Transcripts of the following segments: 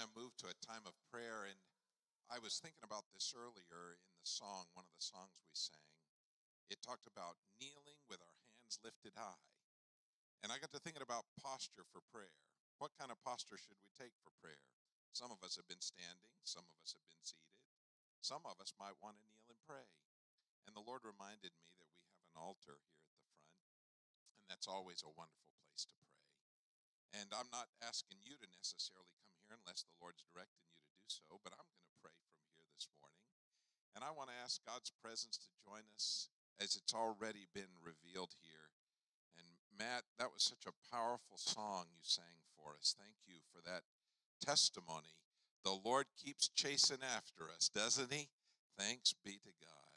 to move to a time of prayer, and I was thinking about this earlier in the song, one of the songs we sang. It talked about kneeling with our hands lifted high. And I got to thinking about posture for prayer. What kind of posture should we take for prayer? Some of us have been standing, some of us have been seated, some of us might want to kneel and pray. And the Lord reminded me that we have an altar here at the front, and that's always a wonderful place to pray. And I'm not asking you to necessarily come here unless the Lord's directing you to do so, but I'm going to pray from here this morning. And I want to ask God's presence to join us as it's already been revealed here. And Matt, that was such a powerful song you sang for us. Thank you for that testimony. The Lord keeps chasing after us, doesn't He? Thanks be to God.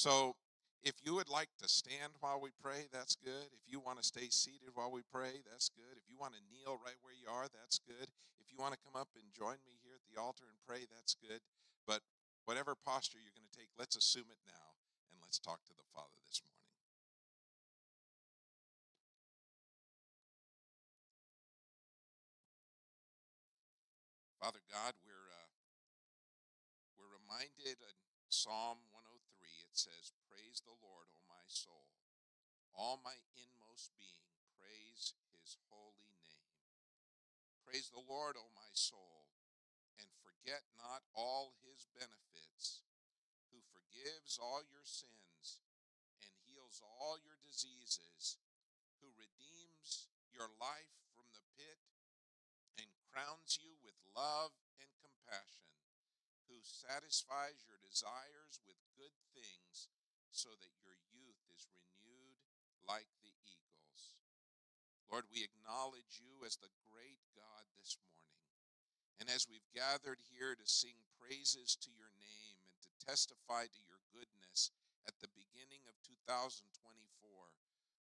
So, if you would like to stand while we pray, that's good. If you want to stay seated while we pray, that's good. If you want to kneel right where you are, that's good. If you want to come up and join me here at the altar and pray, that's good. But whatever posture you're going to take, let's assume it now and let's talk to the Father this morning. Father God, we're uh, we're reminded in Psalm 103 it says, "Praise the Lord, O my soul; all my inmost being, praise His holy name. Praise the Lord, O my soul, and forget not all His benefits, who forgives all your sins and heals all your diseases, who redeems your life from the pit." and crowns you with love and compassion, who satisfies your desires with good things, so that your youth is renewed like the eagles. Lord, we acknowledge you as the great God this morning. And as we've gathered here to sing praises to your name and to testify to your goodness at the beginning of 2024,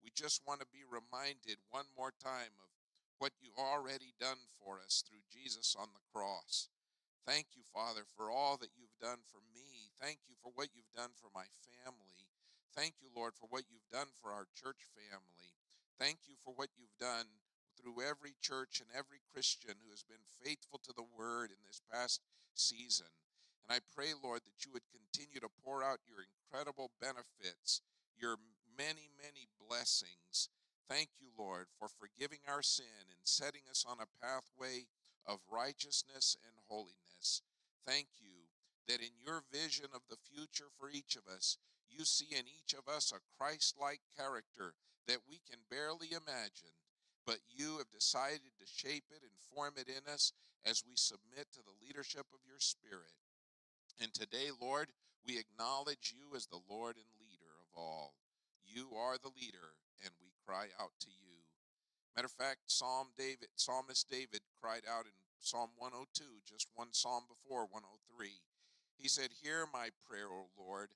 we just want to be reminded one more time of what you already done for us through Jesus on the cross. Thank you, Father, for all that you've done for me. Thank you for what you've done for my family. Thank you, Lord, for what you've done for our church family. Thank you for what you've done through every church and every Christian who has been faithful to the word in this past season. And I pray, Lord, that you would continue to pour out your incredible benefits, your many, many blessings Thank you, Lord, for forgiving our sin and setting us on a pathway of righteousness and holiness. Thank you that in your vision of the future for each of us, you see in each of us a Christ like character that we can barely imagine, but you have decided to shape it and form it in us as we submit to the leadership of your Spirit. And today, Lord, we acknowledge you as the Lord and leader of all. You are the leader, and we cry out to you. Matter of fact, Psalm David, Psalmist David cried out in Psalm 102, just one psalm before 103. He said, Hear my prayer, O Lord.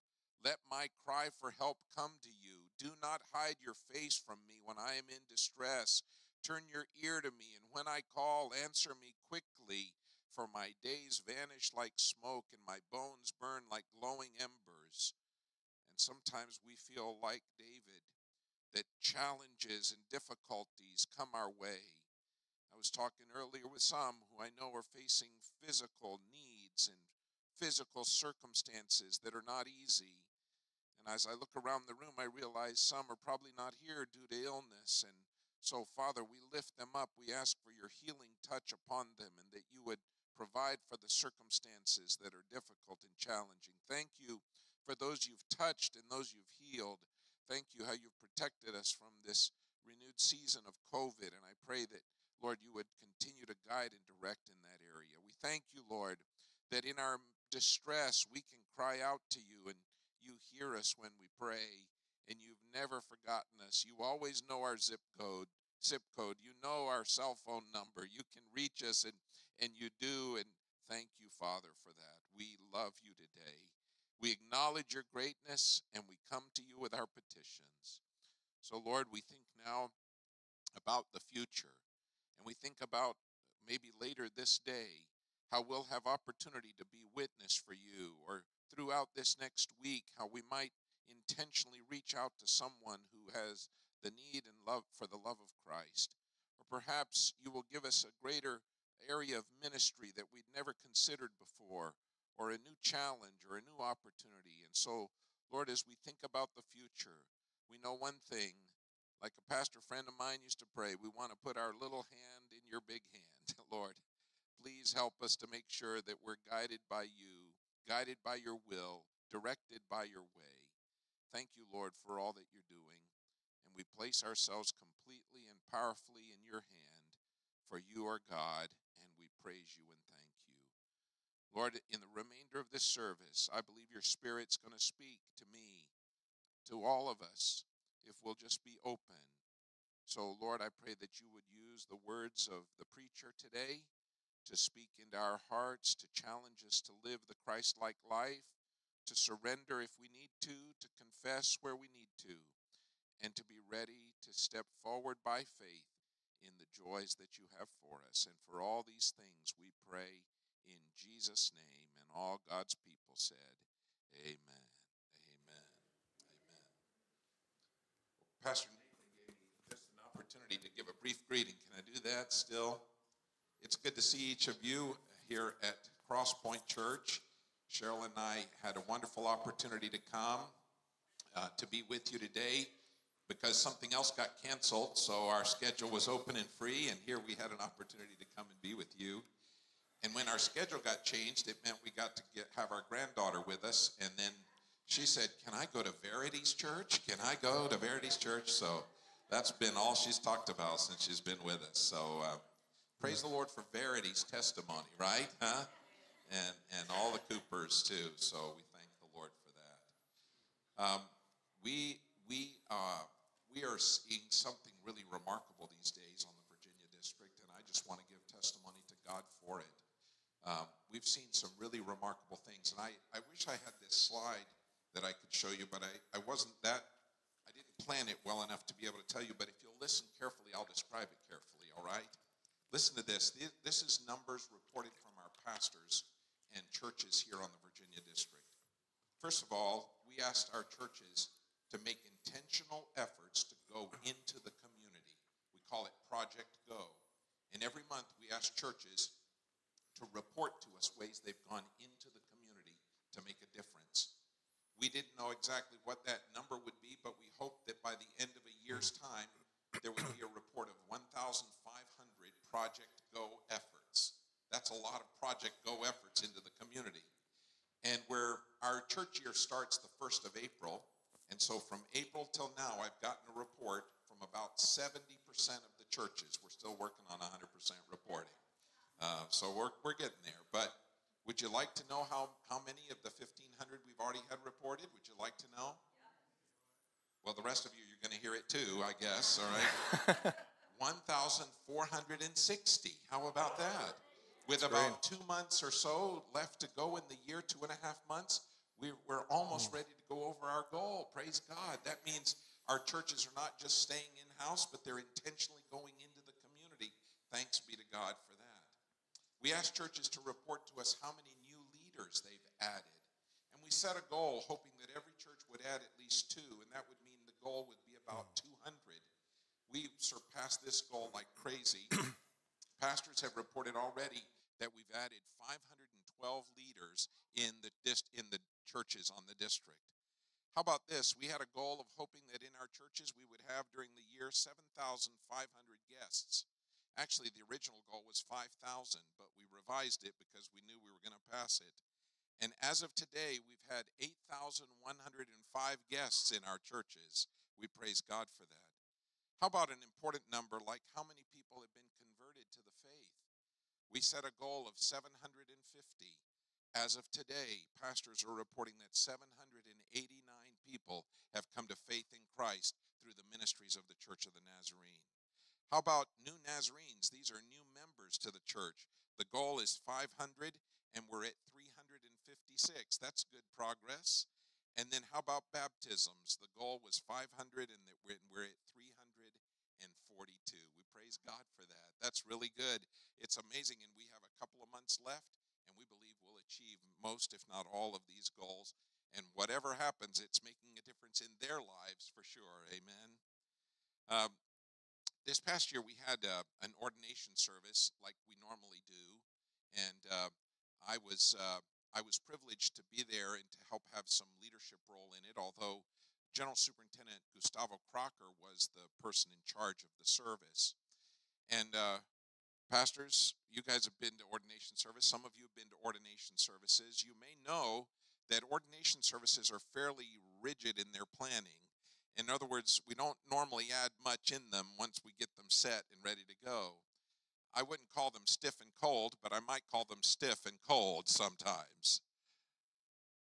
Let my cry for help come to you. Do not hide your face from me when I am in distress. Turn your ear to me, and when I call, answer me quickly. For my days vanish like smoke, and my bones burn like glowing embers. And sometimes we feel like David that challenges and difficulties come our way. I was talking earlier with some who I know are facing physical needs and physical circumstances that are not easy. And as I look around the room, I realize some are probably not here due to illness. And so, Father, we lift them up. We ask for your healing touch upon them and that you would provide for the circumstances that are difficult and challenging. Thank you for those you've touched and those you've healed thank you how you've protected us from this renewed season of COVID. And I pray that, Lord, you would continue to guide and direct in that area. We thank you, Lord, that in our distress we can cry out to you and you hear us when we pray. And you've never forgotten us. You always know our zip code. Zip code. You know our cell phone number. You can reach us, and and you do. And thank you, Father, for that. We love you today. We acknowledge your greatness and we come to you with our petitions. So, Lord, we think now about the future and we think about maybe later this day how we'll have opportunity to be witness for you or throughout this next week how we might intentionally reach out to someone who has the need and love for the love of Christ or perhaps you will give us a greater area of ministry that we'd never considered before, or a new challenge or a new opportunity. And so, Lord, as we think about the future, we know one thing. Like a pastor friend of mine used to pray, we want to put our little hand in your big hand, Lord. Please help us to make sure that we're guided by you, guided by your will, directed by your way. Thank you, Lord, for all that you're doing. And we place ourselves completely and powerfully in your hand, for you are God, and we praise you you. Lord, in the remainder of this service, I believe your Spirit's going to speak to me, to all of us, if we'll just be open. So, Lord, I pray that you would use the words of the preacher today to speak into our hearts, to challenge us to live the Christ like life, to surrender if we need to, to confess where we need to, and to be ready to step forward by faith in the joys that you have for us. And for all these things, we pray in Jesus' name. And all God's people said, Amen. Amen. Amen. Pastor Nathan gave me just an opportunity to give a brief greeting. Can I do that still? It's good to see each of you here at Cross Pointe Church. Cheryl and I had a wonderful opportunity to come uh, to be with you today because something else got canceled, so our schedule was open and free, and here we had an opportunity to come and be with you. And when our schedule got changed, it meant we got to get, have our granddaughter with us, and then she said, Can I go to Verity's church? Can I go to Verity's church? So that's been all she's talked about since she's been with us. So uh, praise the Lord for Verity's testimony, right? Huh? And, and all the Coopers too. So we thank the Lord for that. Um, we, we, uh, we are seeing something really remarkable these days on the Virginia district, and I just want to give testimony to God for it. Um, we've seen some really remarkable things, and I, I wish I had this slide that I could show you, but I, I wasn't that, I didn't plan it well enough to be able to tell you, but if you'll listen carefully, I'll describe it carefully, all right? Listen to this. This is numbers reported from our pastors and churches here on the Virginia district. First of all, we asked our churches to make intentional efforts to go into the community. We call it Project Go. And every month we ask churches to report to us ways they've gone into the community to make a difference. We didn't know exactly what that number would be, but we hoped that by the end of a year's time, there would be a report of 1,500 Project Go efforts. That's a lot of Project Go efforts into the community. And where our church year starts the 1st of April, and so from April till now, I've gotten a report from about 70% of the churches. We're still working on 100% reporting. Uh, so we're, we're getting there. But would you like to know how, how many of the 1,500 we've already had reported? Would you like to know? Well, the rest of you, you're going to hear it too, I guess, all right? 1,460. How about that? With about two months or so left to go in the year, two and a half months, we're, we're almost ready to go over our goal. Praise God. That means our churches are not just staying in house, but they're intentionally going into the community. Thanks be to God. We asked churches to report to us how many new leaders they've added. And we set a goal hoping that every church would add at least two, and that would mean the goal would be about 200. We've surpassed this goal like crazy. Pastors have reported already that we've added 512 leaders in the dist- in the churches on the district. How about this? We had a goal of hoping that in our churches we would have during the year 7,500 guests. Actually, the original goal was 5,000, but we revised it because we knew we were going to pass it. And as of today, we've had 8,105 guests in our churches. We praise God for that. How about an important number like how many people have been converted to the faith? We set a goal of 750. As of today, pastors are reporting that 789 people have come to faith in Christ through the ministries of the Church of the Nazarene. How about new Nazarenes? These are new members to the church. The goal is 500, and we're at 356. That's good progress. And then how about baptisms? The goal was 500, and we're at 342. We praise God for that. That's really good. It's amazing, and we have a couple of months left and we believe we'll achieve most, if not all, of these goals. And whatever happens, it's making a difference in their lives for sure. Amen. Um, this past year we had uh, an ordination service like we normally do, and uh, I was uh, I was privileged to be there and to help have some leadership role in it. Although General Superintendent Gustavo Crocker was the person in charge of the service, and uh, pastors, you guys have been to ordination service. Some of you have been to ordination services. You may know that ordination services are fairly rigid in their planning. In other words, we don't normally add much in them once we get them set and ready to go. I wouldn't call them stiff and cold, but I might call them stiff and cold sometimes.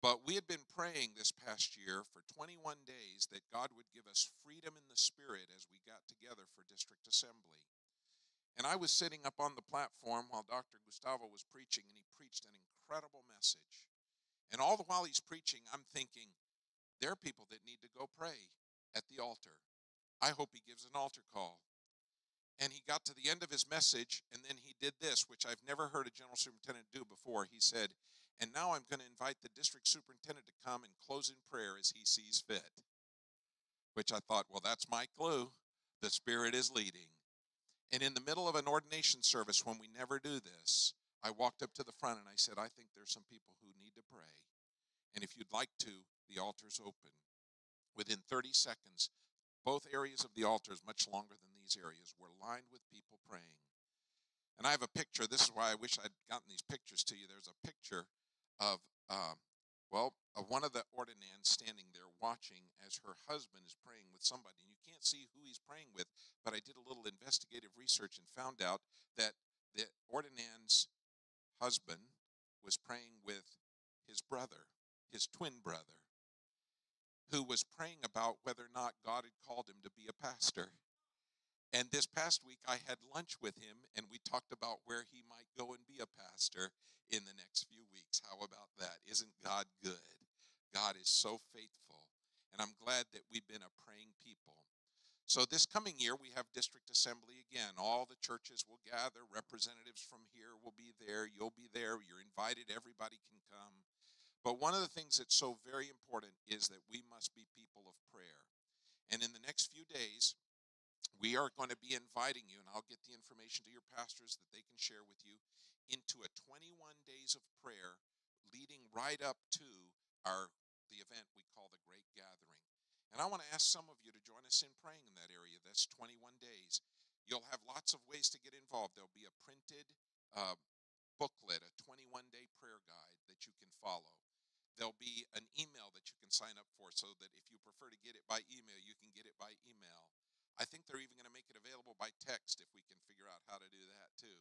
But we had been praying this past year for 21 days that God would give us freedom in the Spirit as we got together for district assembly. And I was sitting up on the platform while Dr. Gustavo was preaching, and he preached an incredible message. And all the while he's preaching, I'm thinking, there are people that need to go pray at the altar. I hope he gives an altar call. And he got to the end of his message, and then he did this, which I've never heard a general superintendent do before. He said, And now I'm going to invite the district superintendent to come and close in prayer as he sees fit. Which I thought, well, that's my clue. The Spirit is leading. And in the middle of an ordination service, when we never do this, I walked up to the front and I said, I think there's some people who need to pray. And if you'd like to, the altar's open. Within 30 seconds, both areas of the altars, much longer than these areas, were lined with people praying. And I have a picture. This is why I wish I'd gotten these pictures to you. There's a picture of, um, well, of one of the ordinands standing there watching as her husband is praying with somebody. And you can't see who he's praying with, but I did a little investigative research and found out that the ordinand's husband was praying with his brother, his twin brother, who was praying about whether or not God had called him to be a pastor. And this past week, I had lunch with him, and we talked about where he might go and be a pastor in the next few weeks. How about that? Isn't God good? God is so faithful. And I'm glad that we've been a praying people. So, this coming year, we have district assembly again. All the churches will gather, representatives from here will be there, you'll be there, you're invited, everybody can come. But one of the things that's so very important is that we must be people of prayer. And in the next few days, we are going to be inviting you, and I'll get the information to your pastors that they can share with you, into a 21 days of prayer leading right up to our the event we call the Great Gathering. And I want to ask some of you to join us in praying in that area. That's 21 days. You'll have lots of ways to get involved. There'll be a printed uh, booklet, a 21 day prayer guide that you can follow. There'll be an email that you can sign up for so that if you prefer to get it by email, you can get it by email. I think they're even going to make it available by text if we can figure out how to do that too.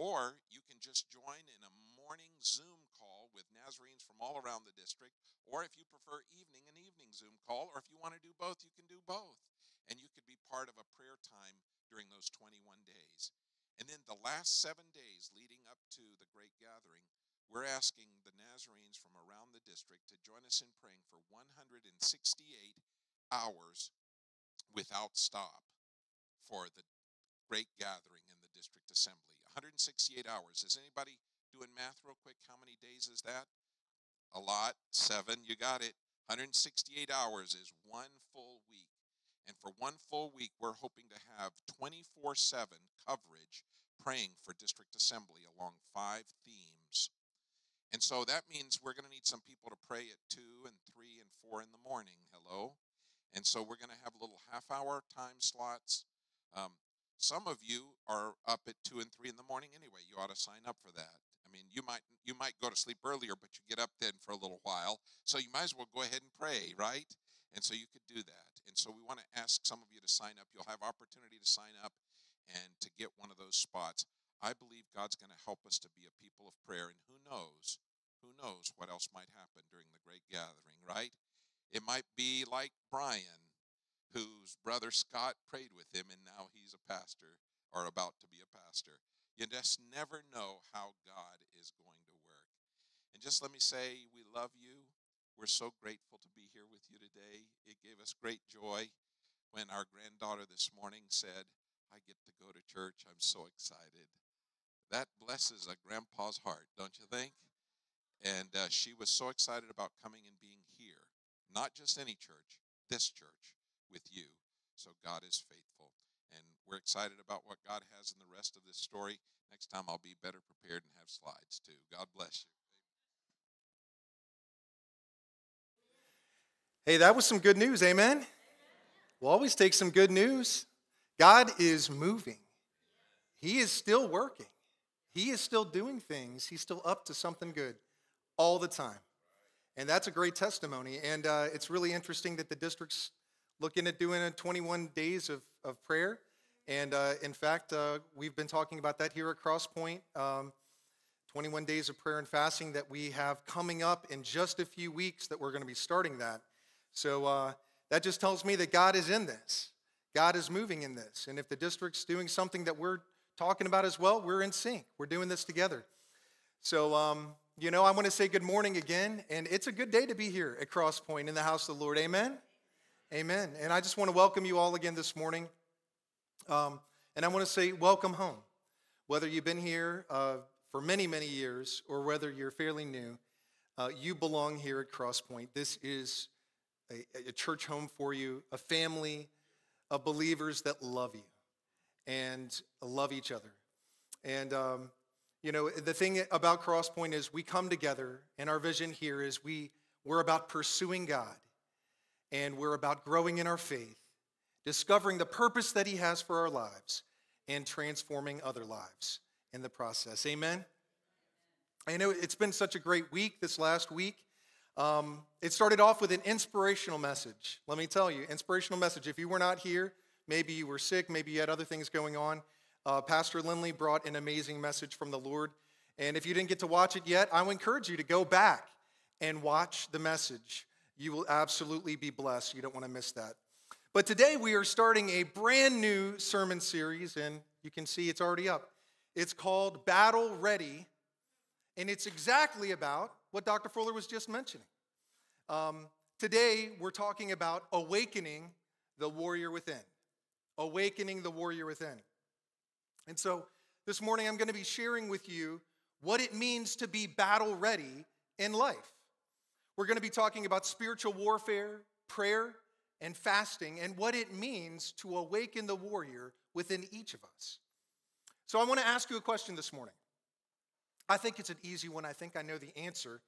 Or you can just join in a morning Zoom call with Nazarenes from all around the district. Or if you prefer evening, an evening Zoom call. Or if you want to do both, you can do both. And you could be part of a prayer time during those 21 days. And then the last seven days leading up to the great gathering, we're asking the Nazarenes from around the district to join us in praying for 168 hours without stop for the great gathering in the district assembly. 168 hours. Is anybody doing math real quick? How many days is that? A lot. Seven. You got it. 168 hours is one full week. And for one full week, we're hoping to have 24 7 coverage praying for district assembly along five themes. And so that means we're going to need some people to pray at 2 and 3 and 4 in the morning. Hello? And so we're going to have little half hour time slots. Um, some of you are up at two and three in the morning anyway. You ought to sign up for that. I mean, you might you might go to sleep earlier, but you get up then for a little while. So you might as well go ahead and pray, right? And so you could do that. And so we want to ask some of you to sign up. You'll have opportunity to sign up and to get one of those spots. I believe God's going to help us to be a people of prayer, and who knows, who knows what else might happen during the great gathering, right? It might be like Brian whose brother Scott prayed with him, and now he's a pastor or about to be a pastor. You just never know how God is going to work. And just let me say, we love you. We're so grateful to be here with you today. It gave us great joy when our granddaughter this morning said, I get to go to church. I'm so excited. That blesses a grandpa's heart, don't you think? And uh, she was so excited about coming and being here. Not just any church, this church with you. So God is faithful. and we're excited about what God has in the rest of this story. Next time I'll be better prepared and have slides too. God bless you. Hey, that was some good news. Amen. We'll always take some good news. God is moving, He is still working, He is still doing things, He's still up to something good all the time. And that's a great testimony. And uh, it's really interesting that the district's looking at doing a 21 days of, of prayer. And uh, in fact, uh, we've been talking about that here at Cross Pointe. Um, 21 days of prayer and fasting that we have coming up in just a few weeks that we're going to be starting that. So uh, that just tells me that God is in this. God is moving in this. And if the district's doing something that we're talking about as well, we're in sync. We're doing this together. So, um, you know, I want to say good morning again. And it's a good day to be here at Cross Pointe in the house of the Lord. Amen. Amen. And I just want to welcome you all again this morning. Um, and I want to say welcome home. Whether you've been here uh, for many, many years or whether you're fairly new, uh, you belong here at Cross Pointe. This is a, a church home for you, a family of believers that love you and love each other. And, um, you know, the thing about Cross Pointe is we come together, and our vision here is we, we're about pursuing God, and we're about growing in our faith, discovering the purpose that He has for our lives, and transforming other lives in the process. Amen? I know it's been such a great week this last week. Um, it started off with an inspirational message. Let me tell you, inspirational message. If you were not here, maybe you were sick, maybe you had other things going on. Uh, Pastor Lindley brought an amazing message from the Lord. And if you didn't get to watch it yet, I would encourage you to go back and watch the message. You will absolutely be blessed. You don't want to miss that. But today we are starting a brand new sermon series, and you can see it's already up. It's called Battle Ready, and it's exactly about what Dr. Fuller was just mentioning. Um, today, we're talking about awakening the warrior within. Awakening the warrior within. And so, this morning, I'm going to be sharing with you what it means to be battle ready in life. We're going to be talking about spiritual warfare, prayer, and fasting, and what it means to awaken the warrior within each of us. So, I want to ask you a question this morning. I think it's an easy one. I think I know the answer.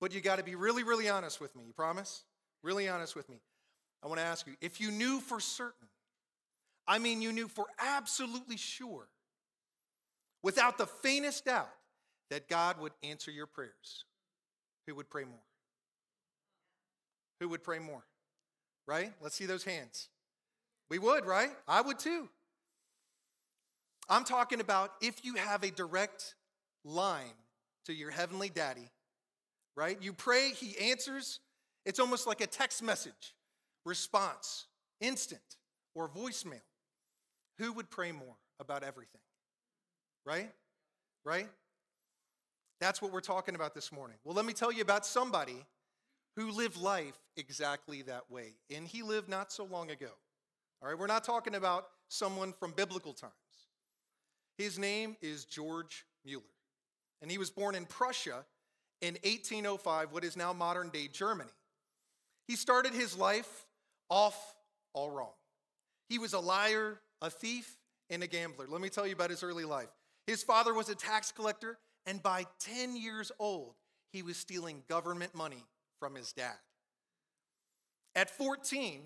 But you got to be really, really honest with me. You promise? Really honest with me. I want to ask you if you knew for certain, I mean, you knew for absolutely sure, without the faintest doubt, that God would answer your prayers, who would pray more? Who would pray more? Right? Let's see those hands. We would, right? I would too. I'm talking about if you have a direct line to your heavenly daddy, right? You pray, he answers. It's almost like a text message response, instant, or voicemail. Who would pray more about everything? Right? Right? That's what we're talking about this morning. Well, let me tell you about somebody who lived life exactly that way. And he lived not so long ago. All right, we're not talking about someone from biblical times. His name is George Mueller and he was born in Prussia in 1805, what is now modern day Germany. He started his life off all wrong. He was a liar, a thief, and a gambler. Let me tell you about his early life. His father was a tax collector, and by 10 years old, he was stealing government money from his dad. At 14,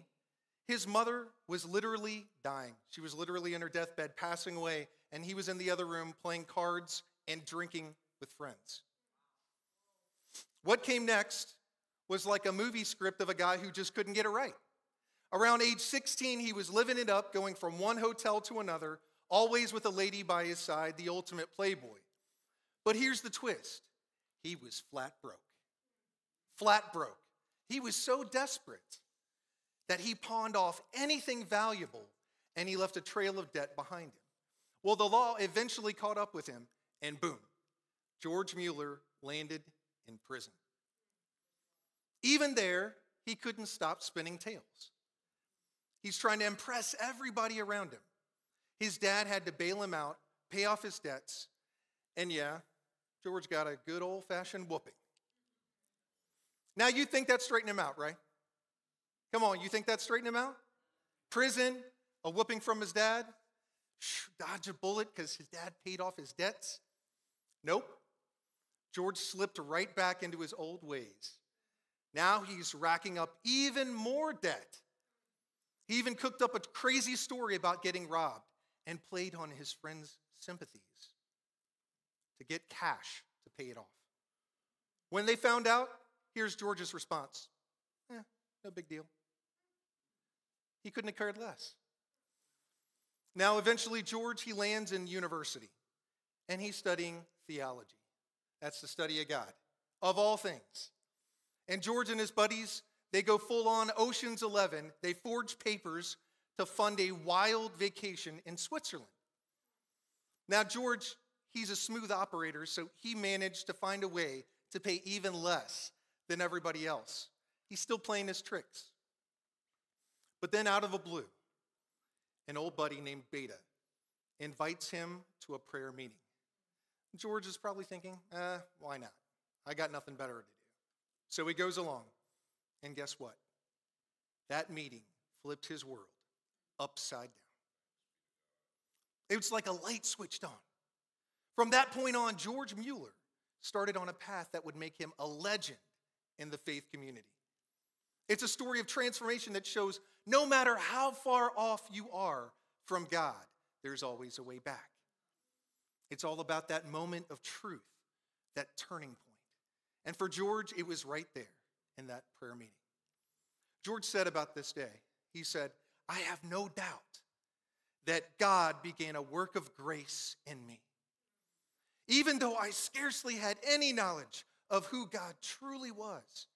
his mother was literally dying. She was literally in her deathbed, passing away, and he was in the other room playing cards and drinking with friends. What came next was like a movie script of a guy who just couldn't get it right. Around age 16, he was living it up, going from one hotel to another, always with a lady by his side, the ultimate playboy. But here's the twist he was flat broke. Flat broke. He was so desperate that he pawned off anything valuable and he left a trail of debt behind him. Well, the law eventually caught up with him, and boom, George Mueller landed in prison. Even there, he couldn't stop spinning tales. He's trying to impress everybody around him. His dad had to bail him out, pay off his debts, and yeah, George got a good old fashioned whooping. Now, you think that straightened him out, right? Come on, you think that straightened him out? Prison, A whooping from his dad? Dodge a bullet because his dad paid off his debts? Nope. George slipped right back into his old ways. Now he's racking up even more debt. He even cooked up a crazy story about getting robbed and played on his friends' sympathies to get cash to pay it off. When they found out, here's George's response Eh, no big deal. He couldn't have cared less. Now, eventually, George, he lands in university and he's studying theology. That's the study of God, of all things. And George and his buddies, they go full on Ocean's 11. They forge papers to fund a wild vacation in Switzerland. Now, George, he's a smooth operator, so he managed to find a way to pay even less than everybody else. He's still playing his tricks. But then, out of the blue, an old buddy named Beta invites him to a prayer meeting. George is probably thinking, eh, why not? I got nothing better to do. So he goes along. And guess what? That meeting flipped his world upside down. It was like a light switched on. From that point on, George Mueller started on a path that would make him a legend in the faith community. It's a story of transformation that shows no matter how far off you are from God, there's always a way back. It's all about that moment of truth, that turning point. And for George, it was right there in that prayer meeting. George said about this day, he said, I have no doubt that God began a work of grace in me. Even though I scarcely had any knowledge of who God truly was,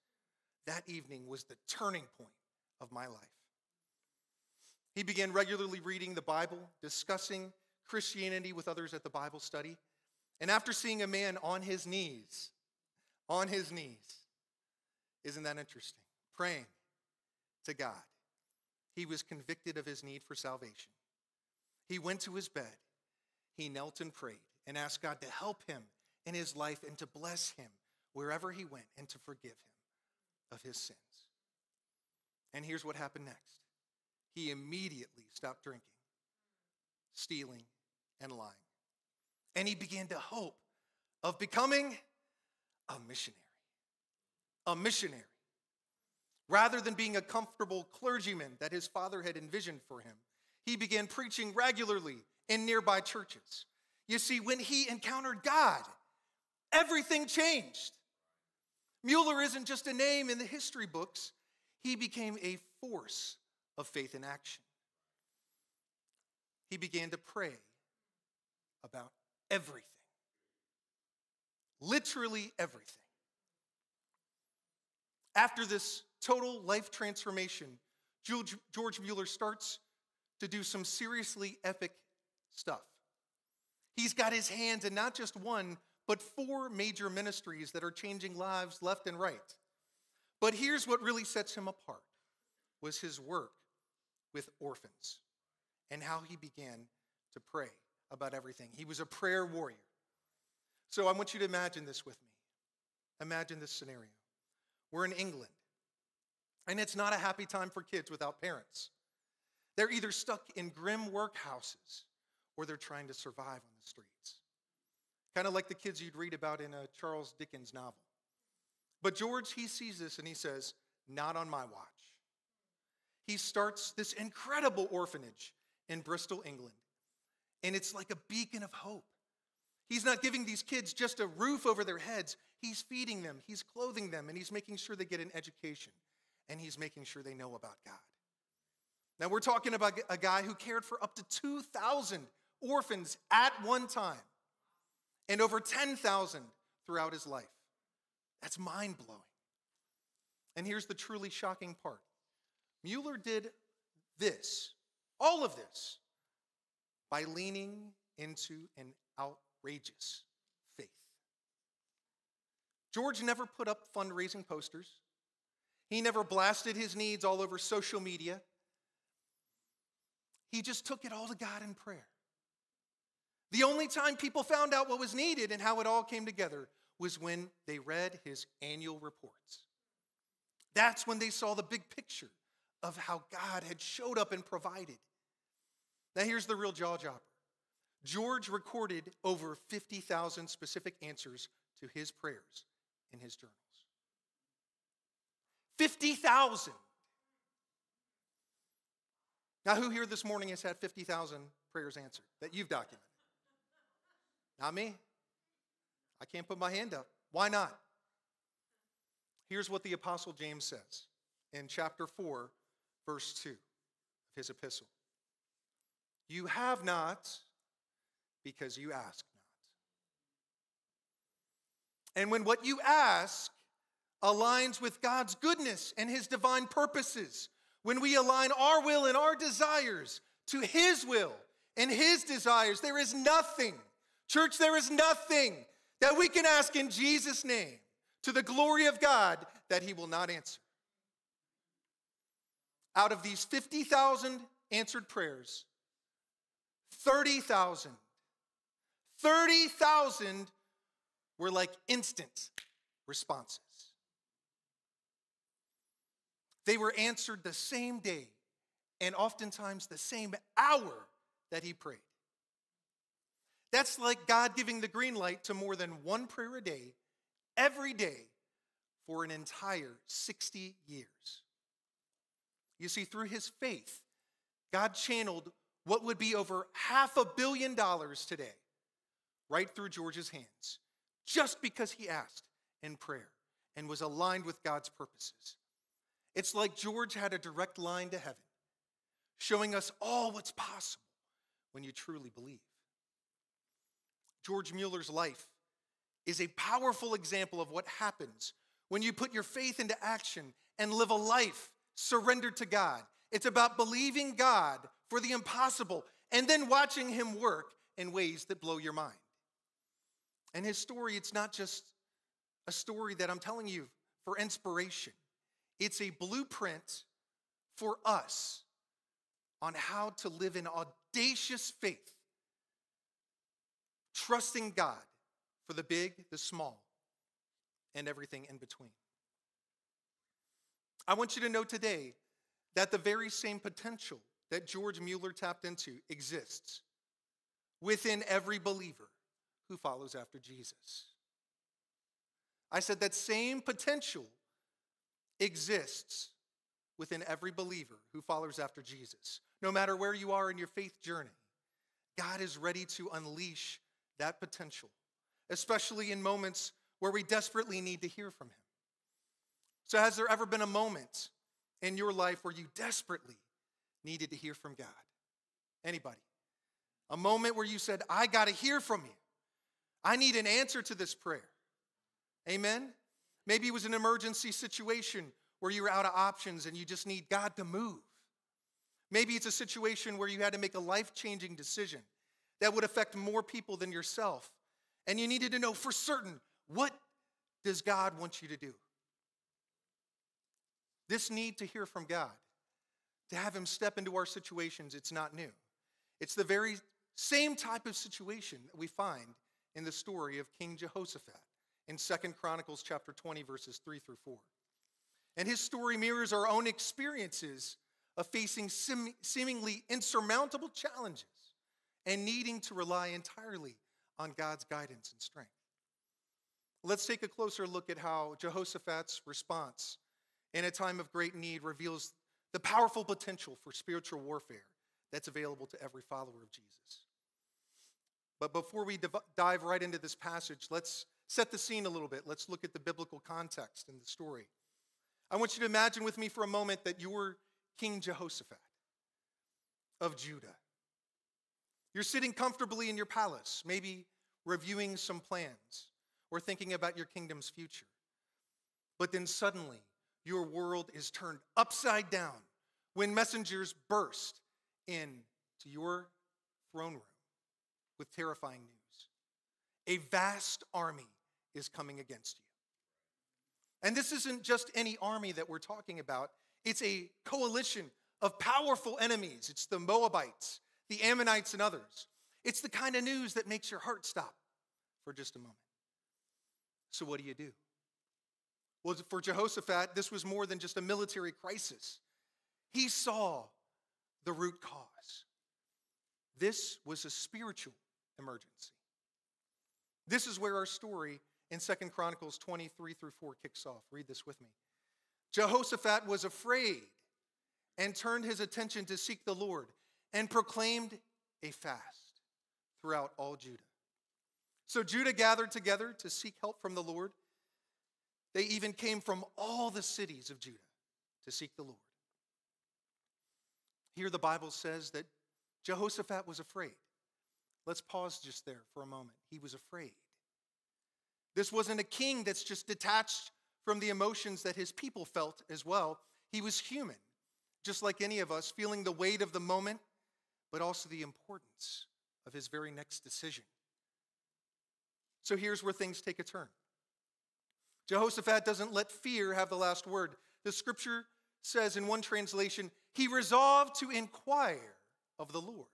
that evening was the turning point of my life. He began regularly reading the Bible, discussing Christianity with others at the Bible study. And after seeing a man on his knees, on his knees, isn't that interesting? Praying to God, he was convicted of his need for salvation. He went to his bed, he knelt and prayed and asked God to help him in his life and to bless him wherever he went and to forgive him of his sins. And here's what happened next he immediately stopped drinking, stealing, and lying. And he began to hope of becoming a missionary. A missionary. Rather than being a comfortable clergyman that his father had envisioned for him, he began preaching regularly in nearby churches. You see, when he encountered God, everything changed. Mueller isn't just a name in the history books, he became a force of faith in action. He began to pray about everything, literally everything. After this total life transformation, George Mueller starts to do some seriously epic stuff. He's got his hands in not just one, but four major ministries that are changing lives left and right. But here's what really sets him apart was his work with orphans and how he began to pray about everything. He was a prayer warrior. So I want you to imagine this with me. Imagine this scenario. We're in England, and it's not a happy time for kids without parents. They're either stuck in grim workhouses or they're trying to survive on the streets. Kind of like the kids you'd read about in a Charles Dickens novel. But George, he sees this and he says, Not on my watch. He starts this incredible orphanage in Bristol, England. And it's like a beacon of hope. He's not giving these kids just a roof over their heads, he's feeding them, he's clothing them, and he's making sure they get an education, and he's making sure they know about God. Now, we're talking about a guy who cared for up to 2,000 orphans at one time and over 10,000 throughout his life. That's mind blowing. And here's the truly shocking part Mueller did this, all of this, by leaning into an outrageous. George never put up fundraising posters. He never blasted his needs all over social media. He just took it all to God in prayer. The only time people found out what was needed and how it all came together was when they read his annual reports. That's when they saw the big picture of how God had showed up and provided. Now, here's the real jaw dropper George recorded over 50,000 specific answers to his prayers in his journals. 50,000. Now, who here this morning has had 50,000 prayers answered that you've documented? Not me. I can't put my hand up. Why not? Here's what the Apostle James says in chapter 4, verse 2 of his epistle You have not because you ask. And when what you ask aligns with God's goodness and his divine purposes, when we align our will and our desires to his will and his desires, there is nothing, church, there is nothing that we can ask in Jesus' name to the glory of God that he will not answer. Out of these 50,000 answered prayers, 30,000, 30,000 were like instant responses. They were answered the same day and oftentimes the same hour that he prayed. That's like God giving the green light to more than one prayer a day, every day, for an entire 60 years. You see, through his faith, God channeled what would be over half a billion dollars today right through George's hands, just because he asked in prayer and was aligned with God's purposes. It's like George had a direct line to heaven, showing us all what's possible when you truly believe. George Mueller's life is a powerful example of what happens when you put your faith into action and live a life surrendered to God. It's about believing God for the impossible and then watching Him work in ways that blow your mind. And his story, it's not just a story that I'm telling you for inspiration, it's a blueprint for us on how to live in audacious faith trusting God for the big, the small, and everything in between. I want you to know today that the very same potential that George Mueller tapped into exists within every believer who follows after Jesus. I said that same potential exists within every believer who follows after Jesus. No matter where you are in your faith journey, God is ready to unleash that potential, especially in moments where we desperately need to hear from Him. So, has there ever been a moment in your life where you desperately needed to hear from God? Anybody? A moment where you said, I got to hear from you. I need an answer to this prayer. Amen? Maybe it was an emergency situation where you were out of options and you just need God to move. Maybe it's a situation where you had to make a life changing decision that would affect more people than yourself. And you needed to know for certain what does God want you to do? This need to hear from God, to have Him step into our situations, it's not new. It's the very same type of situation that we find in the story of King Jehoshaphat in Second Chronicles chapter 20 verses 3 through 4. And his story mirrors our own experiences of facing seemingly insurmountable challenges and needing to rely entirely on God's guidance and strength. Let's take a closer look at how Jehoshaphat's response in a time of great need reveals the powerful potential for spiritual warfare that's available to every follower of Jesus. But before we dive right into this passage, let's set the scene a little bit. Let's look at the biblical context in the story. I want you to imagine with me for a moment that you're King Jehoshaphat of Judah. You're sitting comfortably in your palace, maybe reviewing some plans or thinking about your kingdom's future. But then suddenly, your world is turned upside down when messengers burst into your throne room with terrifying news. A vast army is coming against you. And this isn't just any army that we're talking about, it's a coalition of powerful enemies. It's the Moabites, the Ammonites, and others. It's the kind of news that makes your heart stop for just a moment. So, what do you do? Well, for Jehoshaphat, this was more than just a military crisis. He saw the root cause. This was a spiritual emergency. This is where our story in Second Chronicles 23 through 4 kicks off. Read this with me. Jehoshaphat was afraid and turned his attention to seek the Lord and proclaimed a fast throughout all Judah. So Judah gathered together to seek help from the Lord. They even came from all the cities of Judah to seek the Lord. Here the Bible says that Jehoshaphat was afraid. Let's pause just there for a moment. He was afraid. This wasn't a king that's just detached from the emotions that his people felt as well. He was human, just like any of us, feeling the weight of the moment, but also the importance of his very next decision. So here's where things take a turn. Jehoshaphat doesn't let fear have the last word. The scripture says in one translation, he resolved to inquire of the Lord.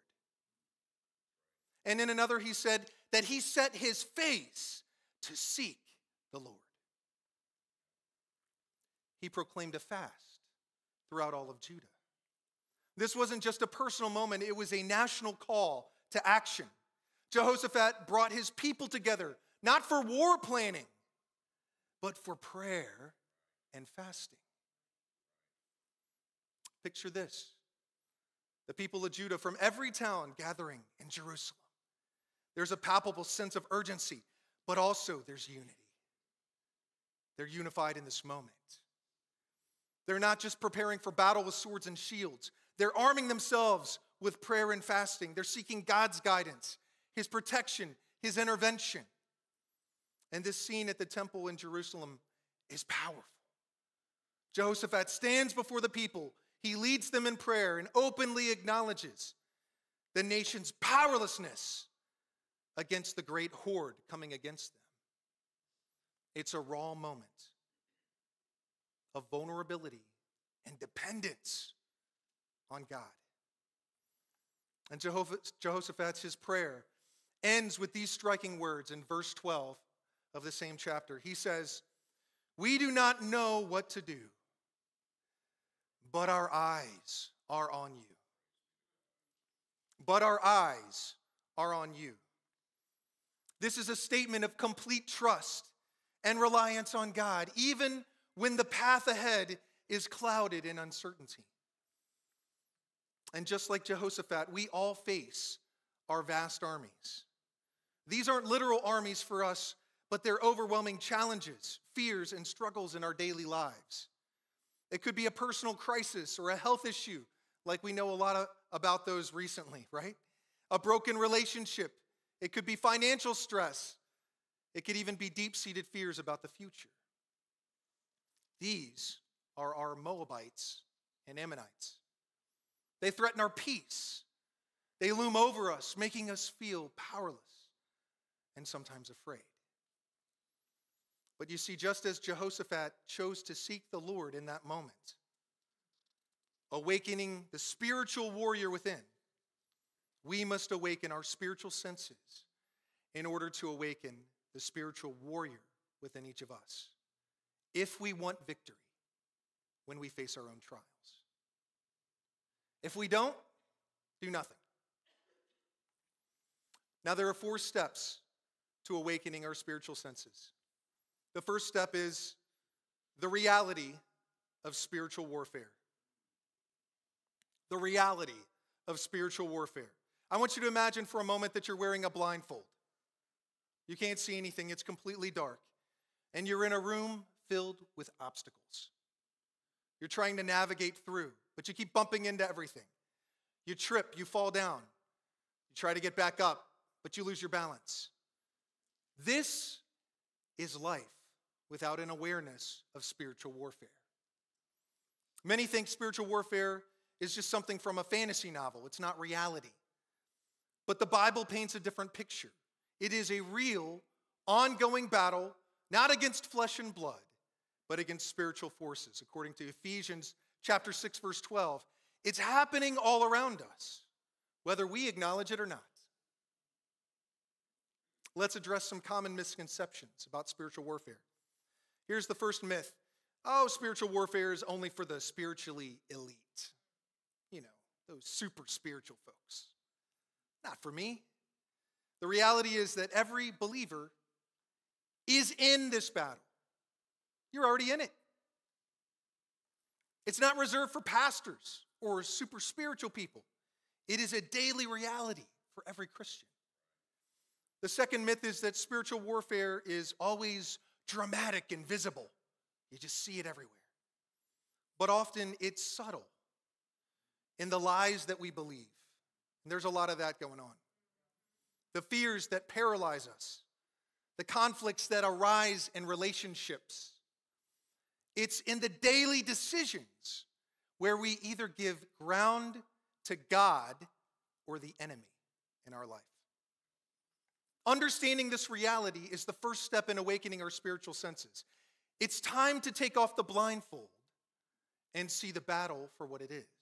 And in another, he said that he set his face to seek the Lord. He proclaimed a fast throughout all of Judah. This wasn't just a personal moment, it was a national call to action. Jehoshaphat brought his people together, not for war planning, but for prayer and fasting. Picture this the people of Judah from every town gathering in Jerusalem. There's a palpable sense of urgency, but also there's unity. They're unified in this moment. They're not just preparing for battle with swords and shields, they're arming themselves with prayer and fasting. They're seeking God's guidance, His protection, His intervention. And this scene at the temple in Jerusalem is powerful. Jehoshaphat stands before the people, he leads them in prayer and openly acknowledges the nation's powerlessness against the great horde coming against them. It's a raw moment of vulnerability and dependence on God. And Jehoshaphat's his prayer ends with these striking words in verse 12 of the same chapter. He says, We do not know what to do, but our eyes are on you. But our eyes are on you. This is a statement of complete trust and reliance on God, even when the path ahead is clouded in uncertainty. And just like Jehoshaphat, we all face our vast armies. These aren't literal armies for us, but they're overwhelming challenges, fears, and struggles in our daily lives. It could be a personal crisis or a health issue, like we know a lot of, about those recently, right? A broken relationship. It could be financial stress. It could even be deep seated fears about the future. These are our Moabites and Ammonites. They threaten our peace. They loom over us, making us feel powerless and sometimes afraid. But you see, just as Jehoshaphat chose to seek the Lord in that moment, awakening the spiritual warrior within, we must awaken our spiritual senses in order to awaken the spiritual warrior within each of us if we want victory when we face our own trials. If we don't, do nothing. Now, there are four steps to awakening our spiritual senses. The first step is the reality of spiritual warfare. The reality of spiritual warfare. I want you to imagine for a moment that you're wearing a blindfold. You can't see anything, it's completely dark. And you're in a room filled with obstacles. You're trying to navigate through, but you keep bumping into everything. You trip, you fall down. You try to get back up, but you lose your balance. This is life without an awareness of spiritual warfare. Many think spiritual warfare is just something from a fantasy novel, it's not reality. But the Bible paints a different picture. It is a real, ongoing battle, not against flesh and blood, but against spiritual forces. According to Ephesians chapter 6 verse 12, it's happening all around us, whether we acknowledge it or not. Let's address some common misconceptions about spiritual warfare. Here's the first myth oh, spiritual warfare is only for the spiritually elite. You know, those super spiritual folks. Not for me. The reality is that every believer is in this battle. You're already in it. It's not reserved for pastors or super spiritual people, it is a daily reality for every Christian. The second myth is that spiritual warfare is always dramatic and visible. You just see it everywhere. But often it's subtle in the lies that we believe. And there's a lot of that going on. The fears that paralyze us, the conflicts that arise in relationships. It's in the daily decisions where we either give ground to God or the enemy in our life. Understanding this reality is the first step in awakening our spiritual senses. It's time to take off the blindfold and see the battle for what it is.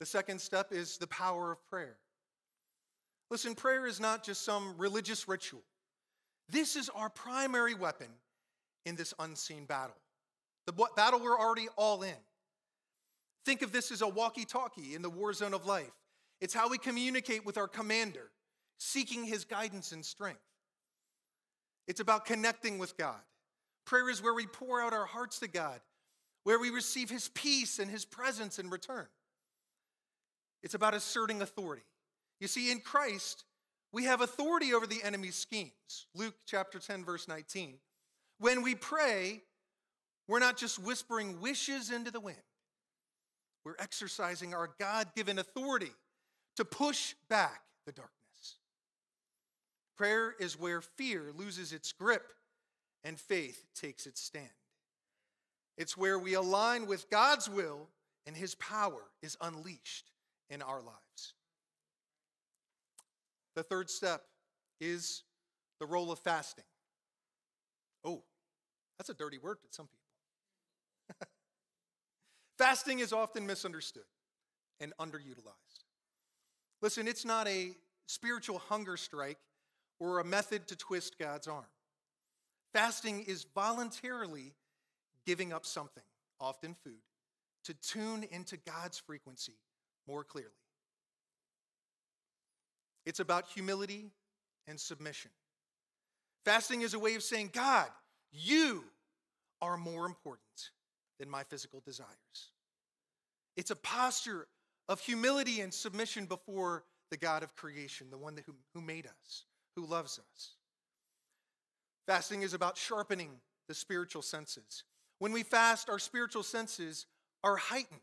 The second step is the power of prayer. Listen, prayer is not just some religious ritual. This is our primary weapon in this unseen battle. The battle we're already all in. Think of this as a walkie talkie in the war zone of life. It's how we communicate with our commander, seeking his guidance and strength. It's about connecting with God. Prayer is where we pour out our hearts to God, where we receive his peace and his presence in return. It's about asserting authority. You see, in Christ, we have authority over the enemy's schemes. Luke chapter 10, verse 19. When we pray, we're not just whispering wishes into the wind, we're exercising our God given authority to push back the darkness. Prayer is where fear loses its grip and faith takes its stand. It's where we align with God's will and his power is unleashed in our lives. The third step is the role of fasting. Oh, that's a dirty word to some people. fasting is often misunderstood and underutilized. Listen, it's not a spiritual hunger strike or a method to twist God's arm. Fasting is voluntarily giving up something, often food, to tune into God's frequency more clearly. It's about humility and submission. Fasting is a way of saying, God, you are more important than my physical desires. It's a posture of humility and submission before the God of creation, the one who, who made us, who loves us. Fasting is about sharpening the spiritual senses. When we fast, our spiritual senses are heightened.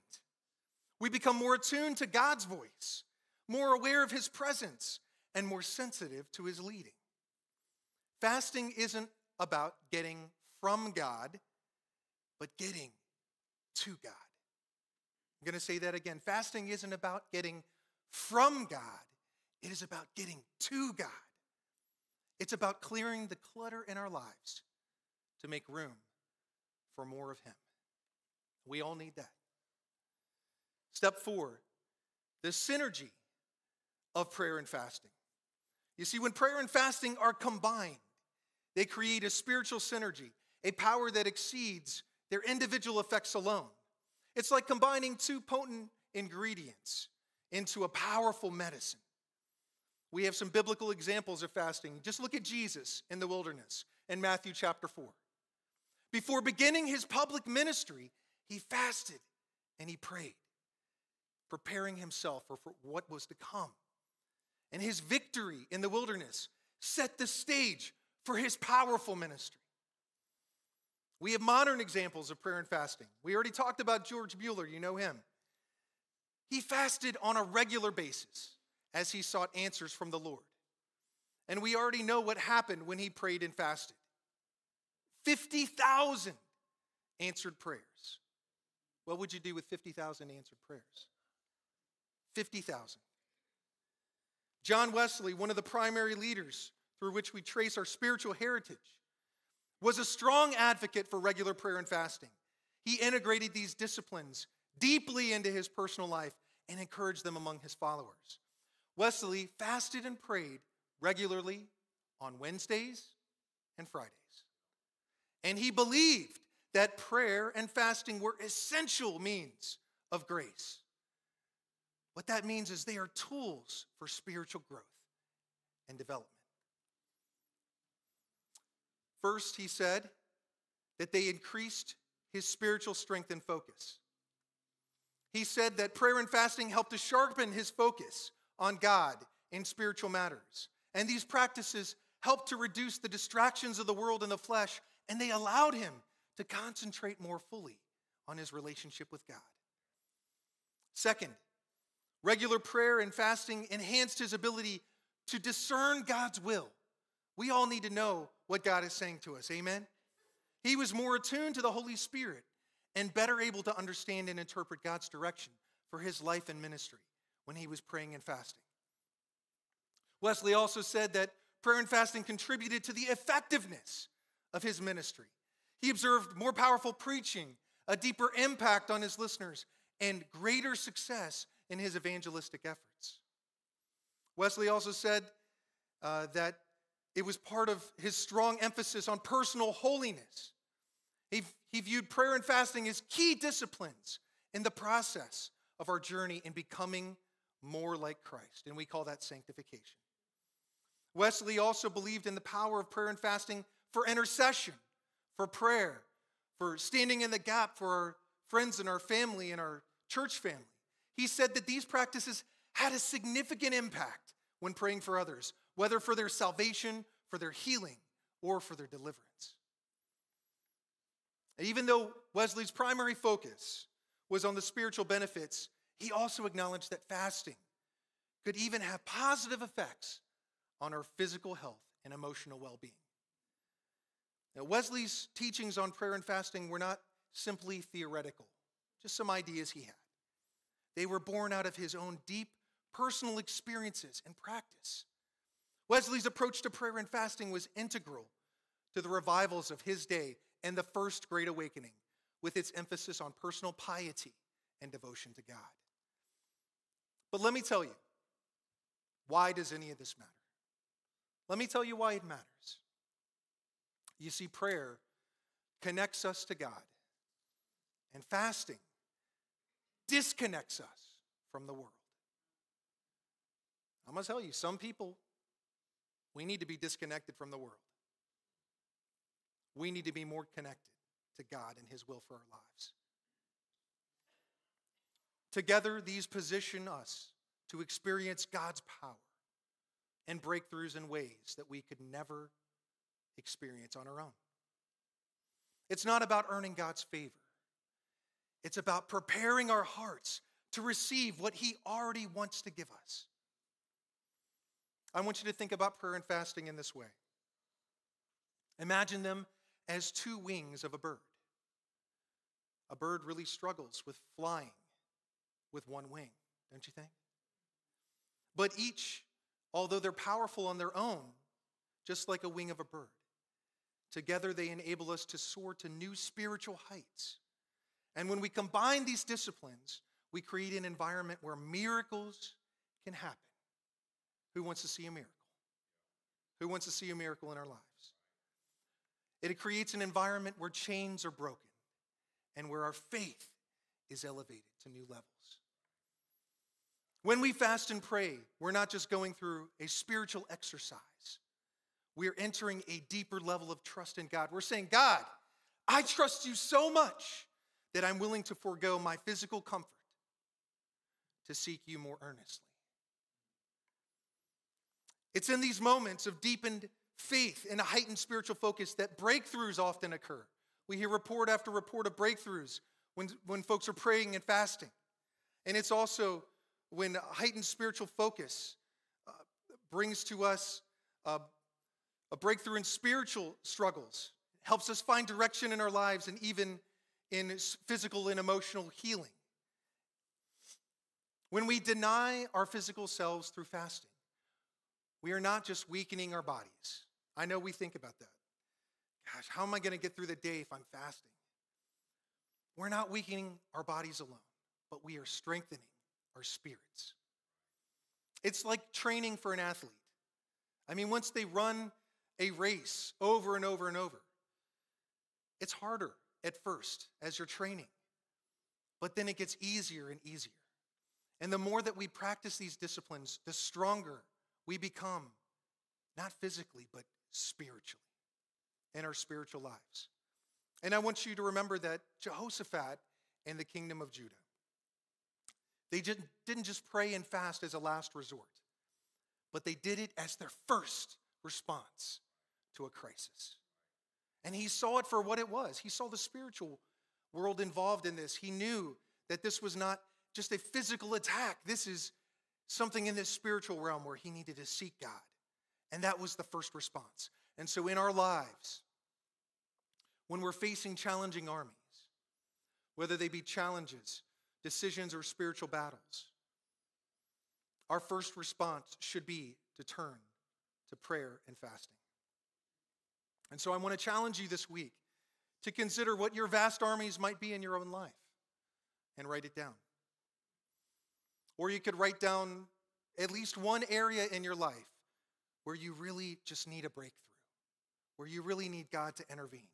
We become more attuned to God's voice, more aware of His presence, and more sensitive to His leading. Fasting isn't about getting from God, but getting to God. I'm going to say that again. Fasting isn't about getting from God, it is about getting to God. It's about clearing the clutter in our lives to make room for more of Him. We all need that. Step four, the synergy of prayer and fasting. You see, when prayer and fasting are combined, they create a spiritual synergy, a power that exceeds their individual effects alone. It's like combining two potent ingredients into a powerful medicine. We have some biblical examples of fasting. Just look at Jesus in the wilderness in Matthew chapter 4. Before beginning his public ministry, he fasted and he prayed preparing himself for, for what was to come. And his victory in the wilderness set the stage for his powerful ministry. We have modern examples of prayer and fasting. We already talked about George Mueller, you know him. He fasted on a regular basis as he sought answers from the Lord. And we already know what happened when he prayed and fasted 50,000 answered prayers. What would you do with 50,000 answered prayers? 50,000. John Wesley, one of the primary leaders through which we trace our spiritual heritage, was a strong advocate for regular prayer and fasting. He integrated these disciplines deeply into his personal life and encouraged them among his followers. Wesley fasted and prayed regularly on Wednesdays and Fridays. And he believed that prayer and fasting were essential means of grace. What that means is they are tools for spiritual growth and development. First, he said that they increased his spiritual strength and focus. He said that prayer and fasting helped to sharpen his focus on God in spiritual matters. And these practices helped to reduce the distractions of the world and the flesh, and they allowed him to concentrate more fully on his relationship with God. Second, regular prayer and fasting enhanced his ability to discern God's will. We all need to know what God is saying to us. Amen? He was more attuned to the Holy Spirit and better able to understand and interpret God's direction for his life and ministry when he was praying and fasting. Wesley also said that prayer and fasting contributed to the effectiveness of his ministry. He observed more powerful preaching, a deeper impact on his listeners, and greater success in his evangelistic efforts. Wesley also said uh, that it was part of his strong emphasis on personal holiness. He, he viewed prayer and fasting as key disciplines in the process of our journey in becoming more like Christ, and we call that sanctification. Wesley also believed in the power of prayer and fasting for intercession, for prayer, for standing in the gap for our friends and our family and our church family. He said that these practices had a significant impact when praying for others, whether for their salvation, for their healing, or for their deliverance. Even though Wesley's primary focus was on the spiritual benefits, he also acknowledged that fasting could even have positive effects on our physical health and emotional well being. Now, Wesley's teachings on prayer and fasting were not simply theoretical, just some ideas he had. They were born out of his own deep personal experiences and practice. Wesley's approach to prayer and fasting was integral to the revivals of his day and the First Great Awakening, with its emphasis on personal piety and devotion to God. But let me tell you, why does any of this matter? Let me tell you why it matters. You see, prayer connects us to God, and fasting disconnects us from the world. I'm going to tell you, some people, we need to be disconnected from the world. We need to be more connected to God and His will for our lives. Together, these position us to experience God's power and breakthroughs in ways that we could never experience on our own. It's not about earning God's favor, it's about preparing our hearts to receive what He already wants to give us. I want you to think about prayer and fasting in this way. Imagine them as two wings of a bird. A bird really struggles with flying with one wing, don't you think? But each although they're powerful on their own, just like a wing of a bird. Together, they enable us to soar to new spiritual heights. And when we combine these disciplines, we create an environment where miracles can happen. Who wants to see a miracle? Who wants to see a miracle in our lives? It creates an environment where chains are broken and where our faith is elevated to new levels. When we fast and pray, we're not just going through a spiritual exercise. We're entering a deeper level of trust in God. We're saying, God, I trust you so much that I'm willing to forego my physical comfort to seek you more earnestly. It's in these moments of deepened faith and a heightened spiritual focus that breakthroughs often occur. We hear report after report of breakthroughs when, when folks are praying and fasting. And it's also when heightened spiritual focus uh, brings to us uh, a breakthrough in spiritual struggles, helps us find direction in our lives and even in physical and emotional healing. When we deny our physical selves through fasting, we are not just weakening our bodies. I know we think about that. Gosh, how am I going to get through the day if I'm fasting? We're not weakening our bodies alone, but we are strengthening our spirits. It's like training for an athlete. I mean, once they run a race over and over and over, it's harder at first as you're training, but then it gets easier and easier. And the more that we practice these disciplines, the stronger we become, not physically, but spiritually, in our spiritual lives. And I want you to remember that Jehoshaphat and the kingdom of Judah, they didn't just pray and fast as a last resort, but they did it as their first response to a crisis. And he saw it for what it was. He saw the spiritual world involved in this. He knew that this was not just a physical attack, this is something in this spiritual realm where he needed to seek God. And that was the first response. And so in our lives, when we're facing challenging armies, whether they be challenges, decisions, or spiritual battles, our first response should be to turn to prayer and fasting. And so I want to challenge you this week to consider what your vast armies might be in your own life and write it down. Or you could write down at least one area in your life where you really just need a breakthrough, where you really need God to intervene,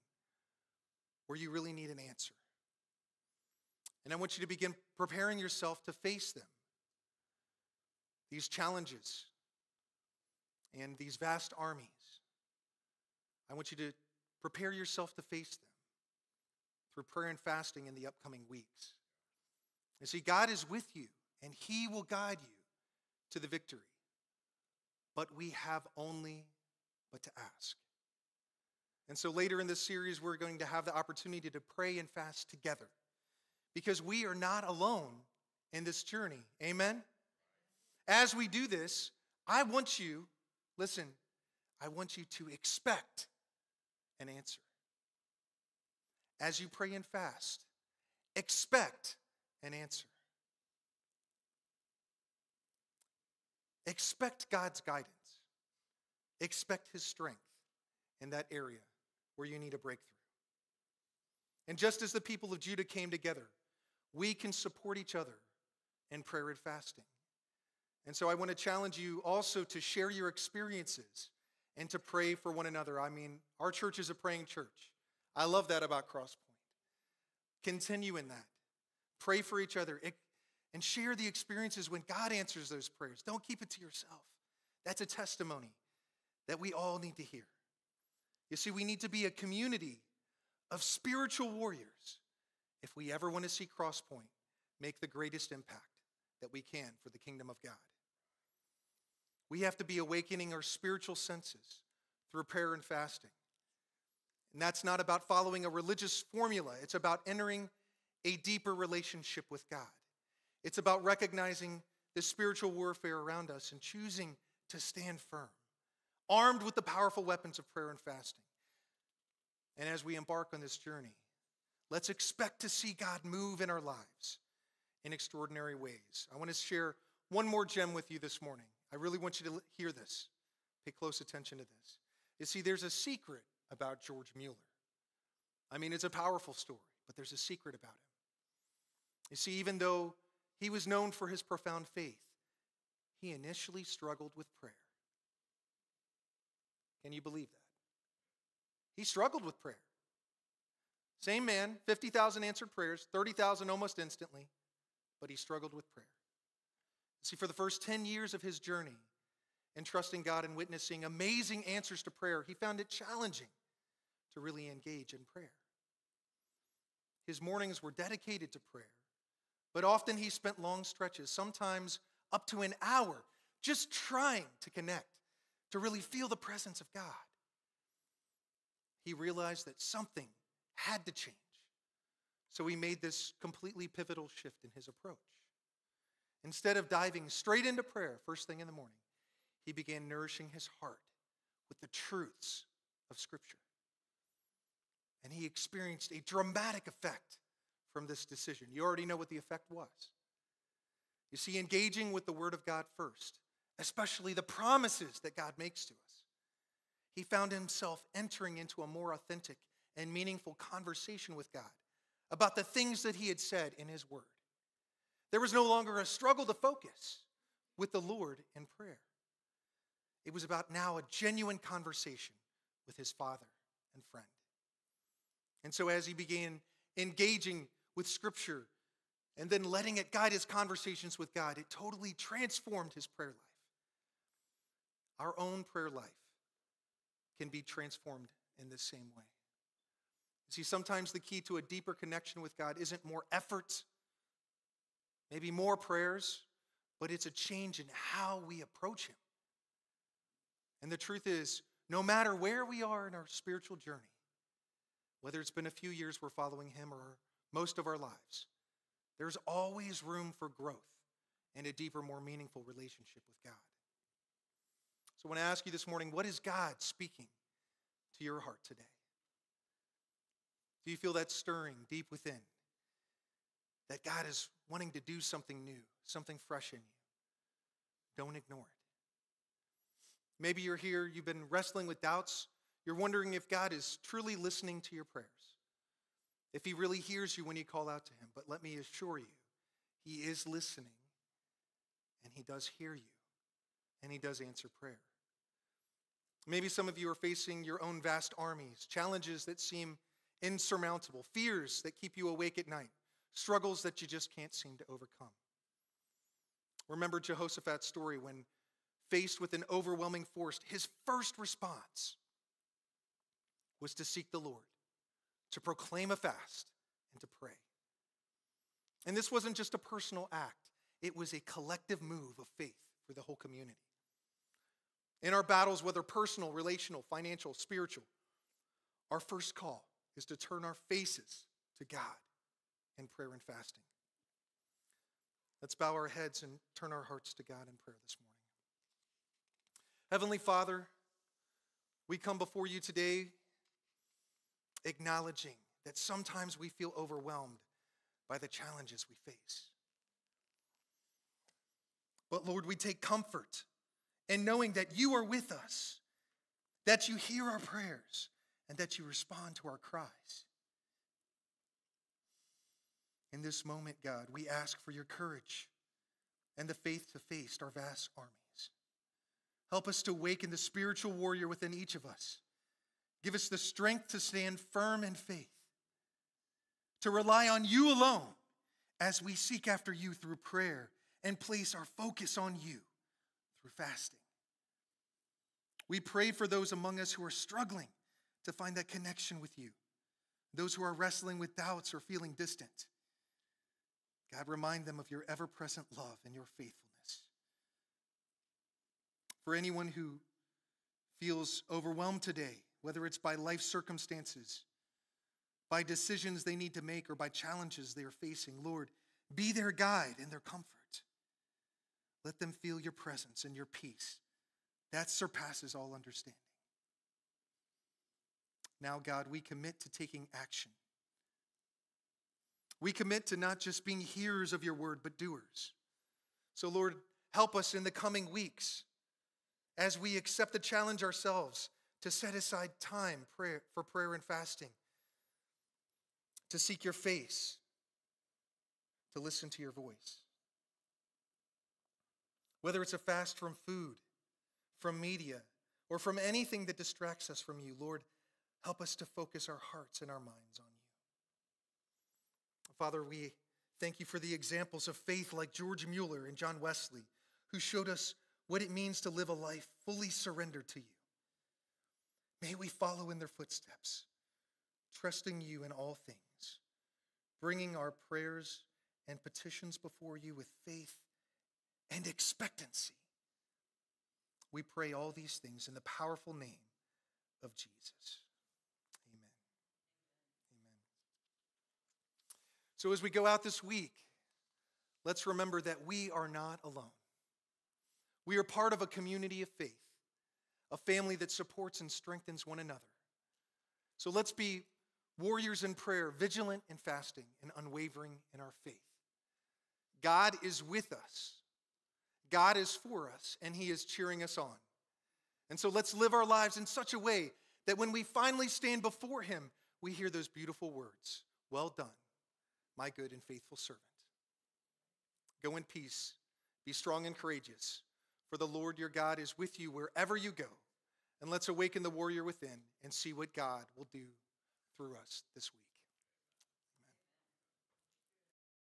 where you really need an answer. And I want you to begin preparing yourself to face them. These challenges and these vast armies. I want you to prepare yourself to face them through prayer and fasting in the upcoming weeks. And see, God is with you, and He will guide you to the victory. But we have only but to ask. And so later in this series, we're going to have the opportunity to pray and fast together because we are not alone in this journey. Amen? As we do this, I want you, listen, I want you to expect an answer. As you pray and fast, expect an answer. Expect God's guidance. Expect His strength in that area where you need a breakthrough. And just as the people of Judah came together, we can support each other in prayer and fasting. And so I want to challenge you also to share your experiences and to pray for one another. I mean, our church is a praying church. I love that about Cross Pointe. Continue in that. Pray for each other and share the experiences when God answers those prayers. Don't keep it to yourself. That's a testimony that we all need to hear. You see, we need to be a community of spiritual warriors if we ever want to see Cross Pointe make the greatest impact that we can for the kingdom of God. We have to be awakening our spiritual senses through prayer and fasting. And that's not about following a religious formula, it's about entering a deeper relationship with God. It's about recognizing the spiritual warfare around us and choosing to stand firm, armed with the powerful weapons of prayer and fasting. And as we embark on this journey, let's expect to see God move in our lives in extraordinary ways. I want to share one more gem with you this morning. I really want you to hear this. Pay close attention to this. You see, there's a secret about George Mueller. I mean, it's a powerful story, but there's a secret about him. You see, even though he was known for his profound faith. He initially struggled with prayer. Can you believe that? He struggled with prayer. Same man, 50,000 answered prayers, 30,000 almost instantly, but he struggled with prayer. See, for the first 10 years of his journey in trusting God and witnessing amazing answers to prayer, he found it challenging to really engage in prayer. His mornings were dedicated to prayer. But often he spent long stretches, sometimes up to an hour, just trying to connect, to really feel the presence of God. He realized that something had to change. So he made this completely pivotal shift in his approach. Instead of diving straight into prayer first thing in the morning, he began nourishing his heart with the truths of Scripture. And he experienced a dramatic effect from this decision. You already know what the effect was. You see, engaging with the Word of God first, especially the promises that God makes to us, he found himself entering into a more authentic and meaningful conversation with God about the things that he had said in his Word. There was no longer a struggle to focus with the Lord in prayer. It was about now a genuine conversation with his father and friend. And so, as he began engaging with Scripture and then letting it guide his conversations with God, it totally transformed his prayer life. Our own prayer life can be transformed in the same way. See, sometimes the key to a deeper connection with God isn't more effort, maybe more prayers, but it's a change in how we approach Him. And the truth is, no matter where we are in our spiritual journey, whether it's been a few years we're following Him or most of our lives, there's always room for growth and a deeper, more meaningful relationship with God. So I want to ask you this morning what is God speaking to your heart today? Do you feel that stirring deep within? That God is wanting to do something new, something fresh in you. Don't ignore it. Maybe you're here, you've been wrestling with doubts. You're wondering if God is truly listening to your prayers, if He really hears you when you call out to Him. But let me assure you, He is listening, and He does hear you, and He does answer prayer. Maybe some of you are facing your own vast armies, challenges that seem insurmountable, fears that keep you awake at night, struggles that you just can't seem to overcome. Remember Jehoshaphat's story when faced with an overwhelming force, his first response was to seek the Lord, to proclaim a fast, and to pray. And this wasn't just a personal act, it was a collective move of faith for the whole community. In our battles, whether personal, relational, financial, spiritual, our first call is to turn our faces to God in prayer and fasting. Let's bow our heads and turn our hearts to God in prayer this morning. Heavenly Father, we come before you today acknowledging that sometimes we feel overwhelmed by the challenges we face. But Lord, we take comfort in knowing that you are with us, that you hear our prayers, and that you respond to our cries. In this moment, God, we ask for your courage and the faith to face our vast armies. Help us to awaken the spiritual warrior within each of us. Give us the strength to stand firm in faith, to rely on you alone as we seek after you through prayer and place our focus on you through fasting. We pray for those among us who are struggling to find that connection with you, those who are wrestling with doubts or feeling distant. God, remind them of your ever present love and your faithfulness. For anyone who feels overwhelmed today, whether it's by life circumstances, by decisions they need to make, or by challenges they are facing, Lord, be their guide and their comfort. Let them feel your presence and your peace. That surpasses all understanding. Now, God, we commit to taking action. We commit to not just being hearers of your word, but doers. So, Lord, help us in the coming weeks as we accept the challenge ourselves to set aside time prayer, for prayer and fasting, to seek your face, to listen to your voice. Whether it's a fast from food, from media, or from anything that distracts us from you, Lord, Help us to focus our hearts and our minds on. Father, we thank you for the examples of faith like George Mueller and John Wesley, who showed us what it means to live a life fully surrendered to you. May we follow in their footsteps, trusting you in all things, bringing our prayers and petitions before you with faith and expectancy. We pray all these things in the powerful name of Jesus. So, as we go out this week, let's remember that we are not alone. We are part of a community of faith, a family that supports and strengthens one another. So, let's be warriors in prayer, vigilant in fasting, and unwavering in our faith. God is with us, God is for us, and He is cheering us on. And so, let's live our lives in such a way that when we finally stand before Him, we hear those beautiful words Well done my good and faithful servant. Go in peace, be strong and courageous, for the Lord your God is with you wherever you go. And let's awaken the warrior within and see what God will do through us this week.